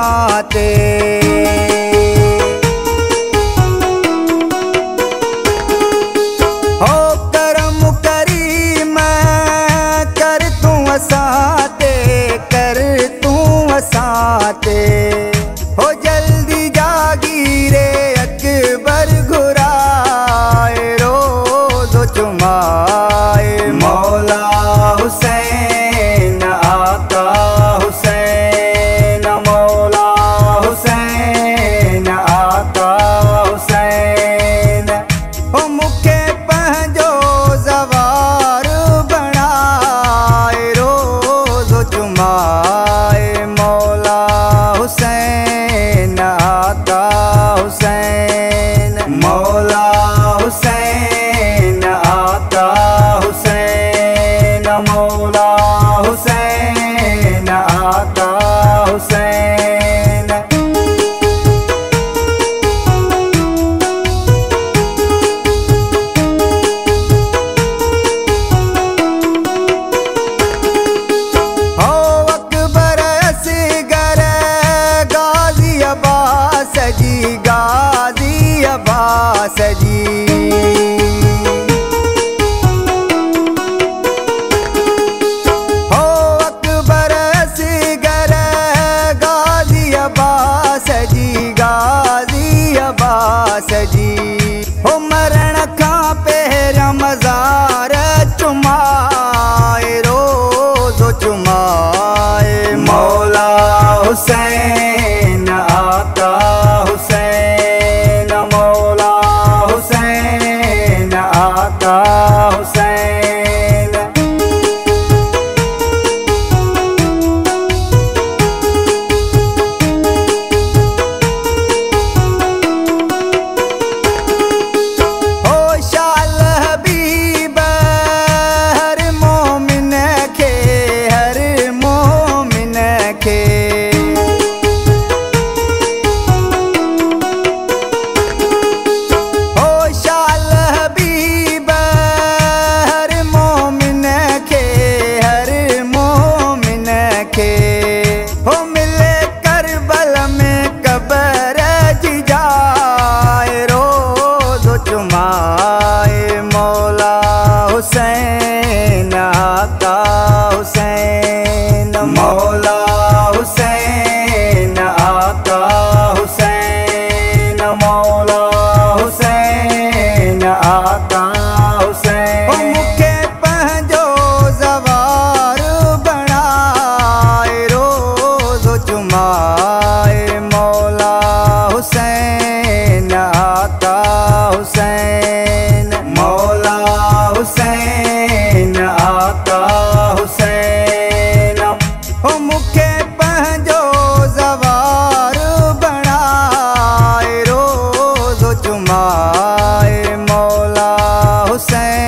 आते सजी गाजी अब्बास जी। مون کي پنهنجو سوار بڻا روز چمائي مولا حسين